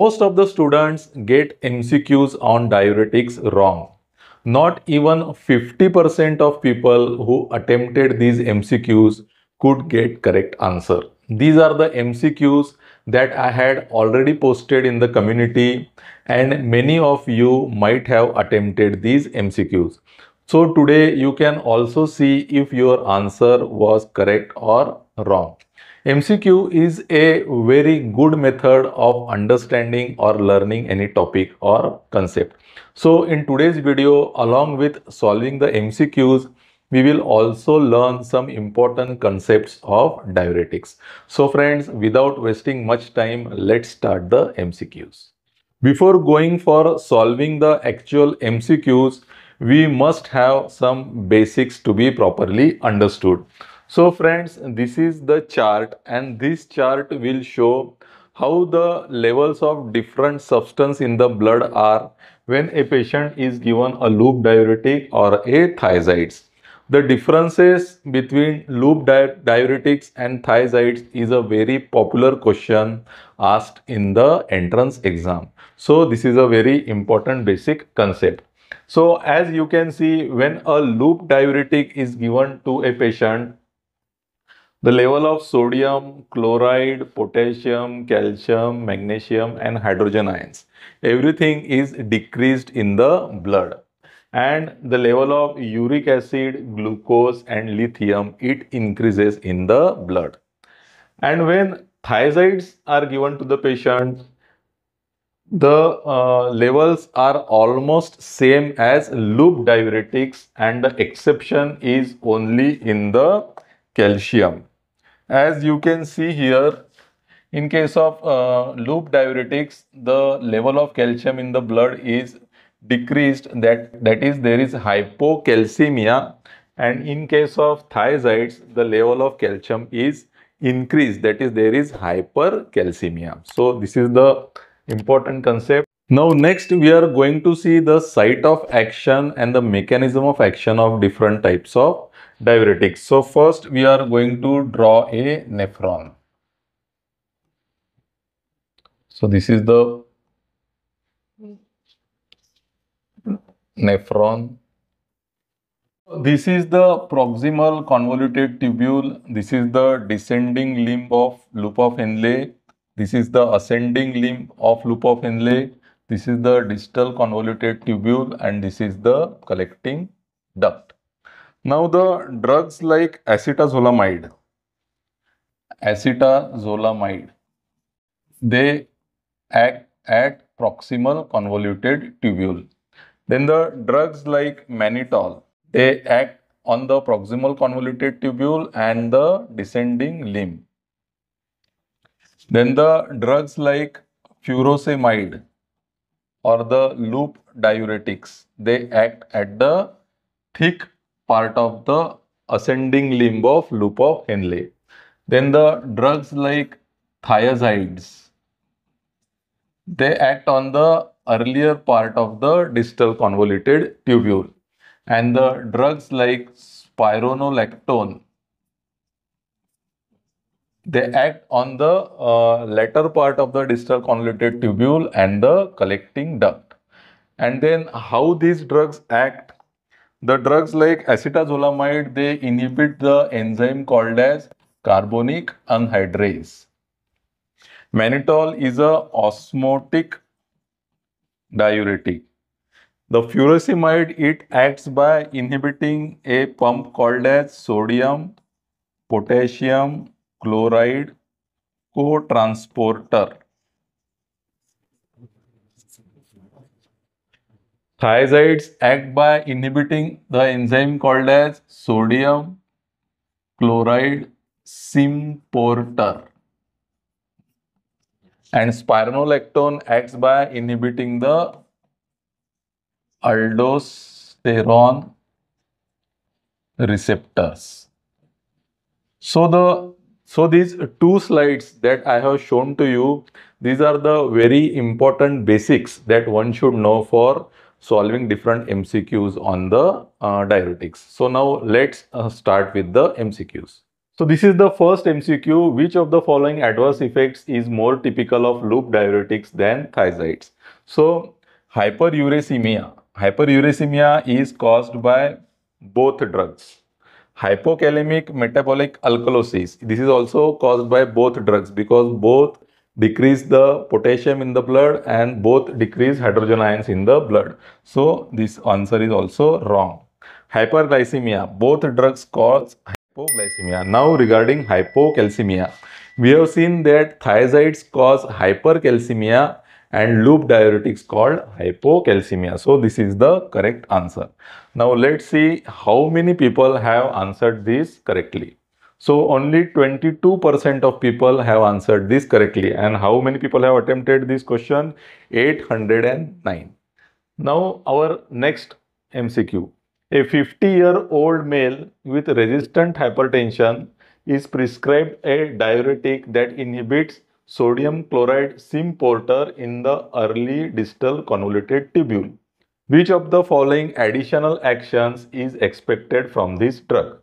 Most of the students get MCQs on diuretics wrong. Not even 50% of people who attempted these MCQs could get correct answer. These are the MCQs that I had already posted in the community and many of you might have attempted these MCQs. So today you can also see if your answer was correct or wrong. MCQ is a very good method of understanding or learning any topic or concept. So in today's video, along with solving the MCQs, we will also learn some important concepts of diuretics. So friends, without wasting much time, let's start the MCQs. Before going for solving the actual MCQs, we must have some basics to be properly understood. So friends, this is the chart and this chart will show how the levels of different substance in the blood are when a patient is given a loop diuretic or a thiazides. The differences between loop di diuretics and thiazides is a very popular question asked in the entrance exam. So this is a very important basic concept. So as you can see, when a loop diuretic is given to a patient, the level of sodium, chloride, potassium, calcium, magnesium and hydrogen ions, everything is decreased in the blood. And the level of uric acid, glucose and lithium, it increases in the blood. And when thiazides are given to the patient, the uh, levels are almost same as loop diuretics and the exception is only in the calcium. As you can see here, in case of uh, loop diuretics, the level of calcium in the blood is decreased. That that is there is hypocalcemia. And in case of thiazides the level of calcium is increased. That is there is hypercalcemia. So this is the important concept now next we are going to see the site of action and the mechanism of action of different types of diuretics. So first we are going to draw a nephron. So this is the nephron. This is the proximal convoluted tubule. This is the descending limb of loop of Henle. This is the ascending limb of loop of Henle. This is the distal convoluted tubule and this is the collecting duct. Now the drugs like acetazolamide, acetazolamide, they act at proximal convoluted tubule. Then the drugs like mannitol, they act on the proximal convoluted tubule and the descending limb. Then the drugs like furosemide or the loop diuretics, they act at the thick part of the ascending limb of loop of Henle. Then the drugs like thiazides, they act on the earlier part of the distal convoluted tubule. And the drugs like spironolactone, they act on the uh, latter part of the distal convoluted tubule and the collecting duct. And then how these drugs act the drugs like acetazolamide, they inhibit the enzyme called as carbonic anhydrase. Mannitol is a osmotic diuretic. The furosemide, it acts by inhibiting a pump called as sodium, potassium, chloride को transporter thiazides act by inhibiting the enzyme called as sodium chloride symporter and spironolactone act by inhibiting the aldosterone receptors so the so these two slides that I have shown to you, these are the very important basics that one should know for solving different MCQs on the uh, diuretics. So now let's uh, start with the MCQs. So this is the first MCQ. Which of the following adverse effects is more typical of loop diuretics than thiazides? So hyperuricemia. Hyperuricemia is caused by both drugs. Hypokalemic metabolic alkalosis. This is also caused by both drugs because both decrease the potassium in the blood and both decrease hydrogen ions in the blood. So this answer is also wrong. Hyperglycemia. Both drugs cause hypoglycemia. Now regarding hypocalcemia. We have seen that thiazides cause hypercalcemia and loop diuretics called hypocalcemia. So this is the correct answer. Now let's see how many people have answered this correctly. So only 22% of people have answered this correctly. And how many people have attempted this question? 809. Now our next MCQ. A 50 year old male with resistant hypertension is prescribed a diuretic that inhibits sodium chloride symporter in the early distal convoluted tubule. Which of the following additional actions is expected from this drug?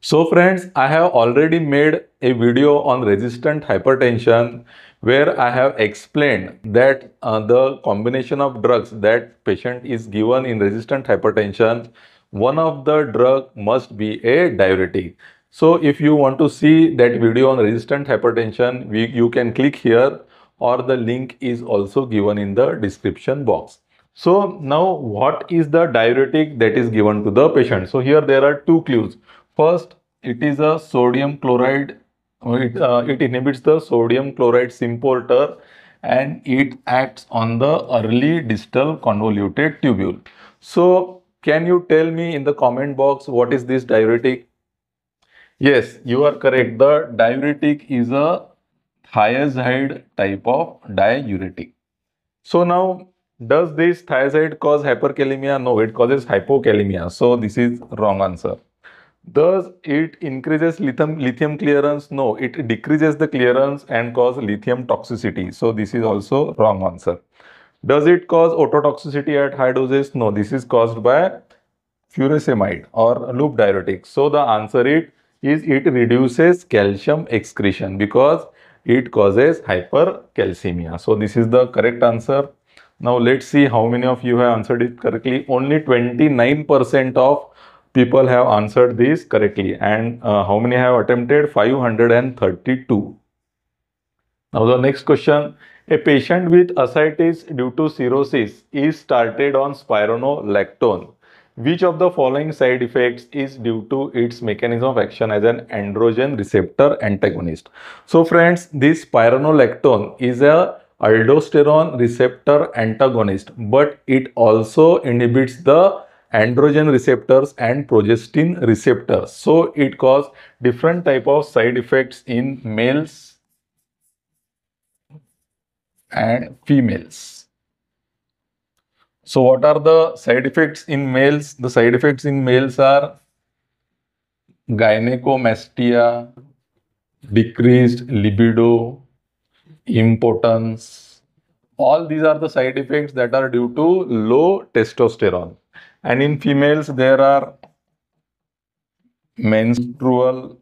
So friends, I have already made a video on resistant hypertension where I have explained that uh, the combination of drugs that patient is given in resistant hypertension, one of the drug must be a diuretic. So if you want to see that video on resistant hypertension, we, you can click here or the link is also given in the description box. So now what is the diuretic that is given to the patient? So here there are two clues. First, it is a sodium chloride. It, uh, it inhibits the sodium chloride symporter and it acts on the early distal convoluted tubule. So, can you tell me in the comment box what is this diuretic? Yes, you are correct. The diuretic is a thiazide type of diuretic. So now, does this thiazide cause hyperkalemia? No, it causes hypokalemia. So this is wrong answer. Does it increases lithium, lithium clearance? No, it decreases the clearance and cause lithium toxicity. So this is also wrong answer. Does it cause ototoxicity at high doses? No, this is caused by furosemide or loop diuretic. So the answer it is it reduces calcium excretion because it causes hypercalcemia. So this is the correct answer. Now let's see how many of you have answered it correctly. Only 29% of people have answered this correctly and uh, how many have attempted 532 now the next question a patient with ascites due to cirrhosis is started on spironolactone which of the following side effects is due to its mechanism of action as an androgen receptor antagonist so friends this spironolactone is a aldosterone receptor antagonist but it also inhibits the androgen receptors and progestin receptors. So it causes different type of side effects in males and females. So what are the side effects in males? The side effects in males are gynecomastia, decreased libido, impotence. All these are the side effects that are due to low testosterone and in females there are menstrual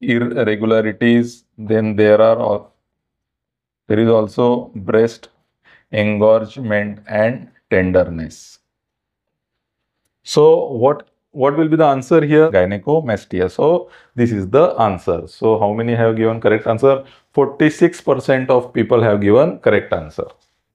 irregularities then there are there is also breast engorgement and tenderness. So what what will be the answer here? Gynecomastia. So this is the answer. So how many have given correct answer? 46 percent of people have given correct answer.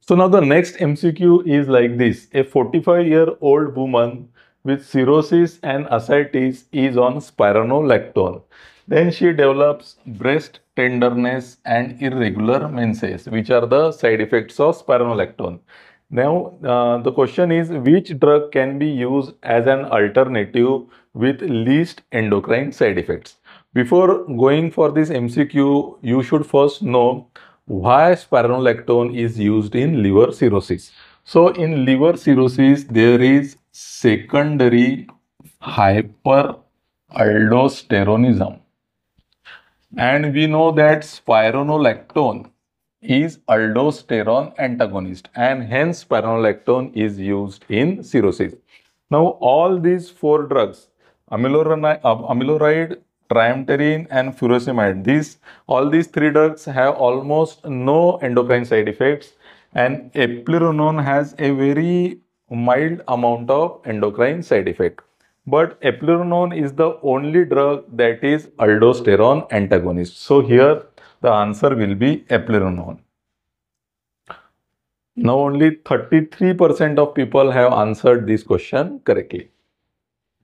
So now the next MCQ is like this. A 45 year old woman with cirrhosis and ascites is on spironolactone. Then she develops breast tenderness and irregular menses, which are the side effects of spironolactone. Now, uh, the question is which drug can be used as an alternative with least endocrine side effects? Before going for this MCQ, you should first know why spironolactone is used in liver cirrhosis. So in liver cirrhosis, there is secondary hyperaldosteronism. And we know that spironolactone is aldosterone antagonist and hence spironolactone is used in cirrhosis. Now all these four drugs amiloride, triamterene and furosemide. These all these three drugs have almost no endocrine side effects and eplerenone has a very mild amount of endocrine side effect. But eplerenone is the only drug that is aldosterone antagonist. So here the answer will be eplerenone. Now only 33% of people have answered this question correctly.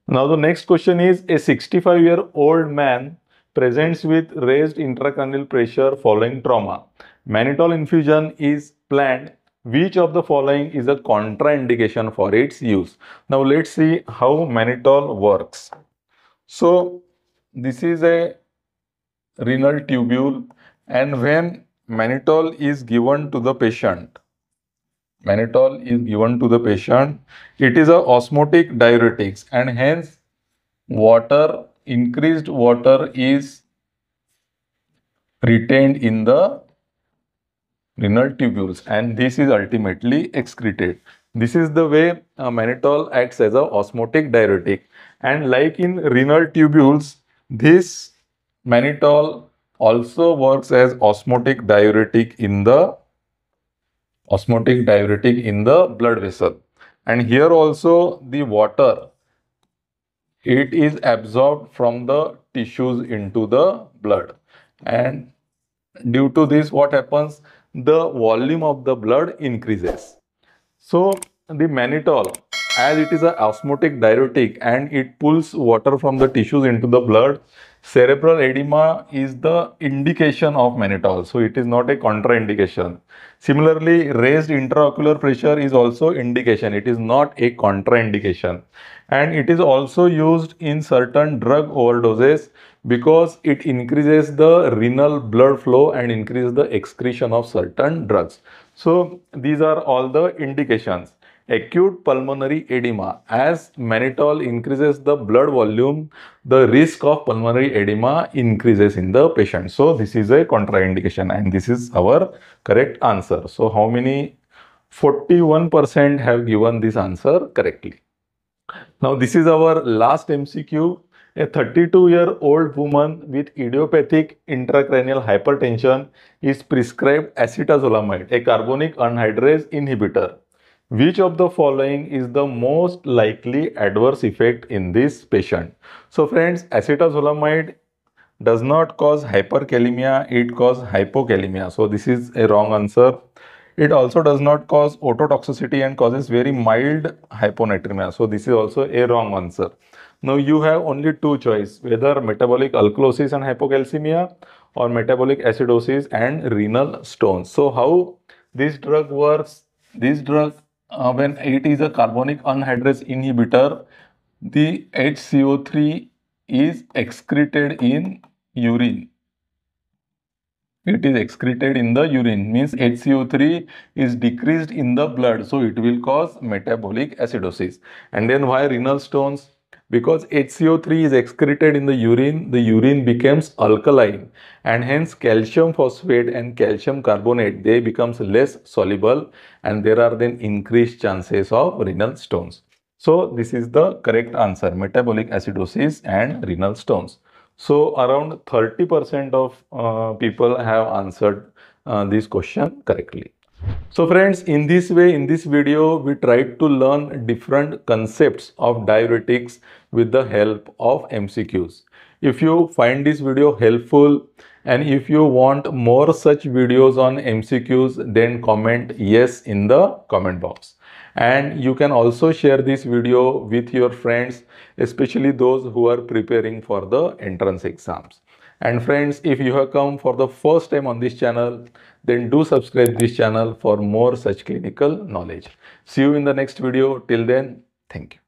Now the next question is a 65 year old man presents with raised intracranial pressure following trauma. Mannitol infusion is planned. Which of the following is a contraindication for its use? Now let's see how mannitol works. So this is a renal tubule and when mannitol is given to the patient, mannitol is given to the patient, it is a osmotic diuretics and hence water, increased water is retained in the renal tubules and this is ultimately excreted. This is the way uh, mannitol acts as a osmotic diuretic and like in renal tubules, this mannitol also works as osmotic diuretic in the osmotic diuretic in the blood vessel. And here also the water, it is absorbed from the tissues into the blood. And due to this, what happens? The volume of the blood increases. So the mannitol, as it is a osmotic diuretic and it pulls water from the tissues into the blood, cerebral edema is the indication of mannitol. So it is not a contraindication. Similarly, raised intraocular pressure is also indication. It is not a contraindication. And it is also used in certain drug overdoses because it increases the renal blood flow and increases the excretion of certain drugs. So these are all the indications acute pulmonary edema. As mannitol increases the blood volume, the risk of pulmonary edema increases in the patient. So this is a contraindication and this is our correct answer. So how many? 41% have given this answer correctly. Now this is our last MCQ. A 32 year old woman with idiopathic intracranial hypertension is prescribed acetazolamide, a carbonic anhydrase inhibitor. Which of the following is the most likely adverse effect in this patient? So friends, acetazolamide does not cause hyperkalemia, it causes hypokalemia. So this is a wrong answer. It also does not cause ototoxicity and causes very mild hyponatremia. So this is also a wrong answer. Now you have only two choice whether metabolic alkalosis and hypocalcemia or metabolic acidosis and renal stones. So how this drug works? This drug uh, when it is a carbonic anhydrase inhibitor, the HCO3 is excreted in urine. It is excreted in the urine means HCO3 is decreased in the blood so it will cause metabolic acidosis. And then why renal stones? Because HCO3 is excreted in the urine, the urine becomes alkaline and hence calcium phosphate and calcium carbonate, they becomes less soluble and there are then increased chances of renal stones. So this is the correct answer, metabolic acidosis and renal stones. So around 30% of uh, people have answered uh, this question correctly. So friends, in this way, in this video, we tried to learn different concepts of diuretics with the help of MCQs. If you find this video helpful and if you want more such videos on MCQs, then comment yes in the comment box. And you can also share this video with your friends, especially those who are preparing for the entrance exams. And friends, if you have come for the first time on this channel, then do subscribe this channel for more such clinical knowledge. See you in the next video. Till then, thank you.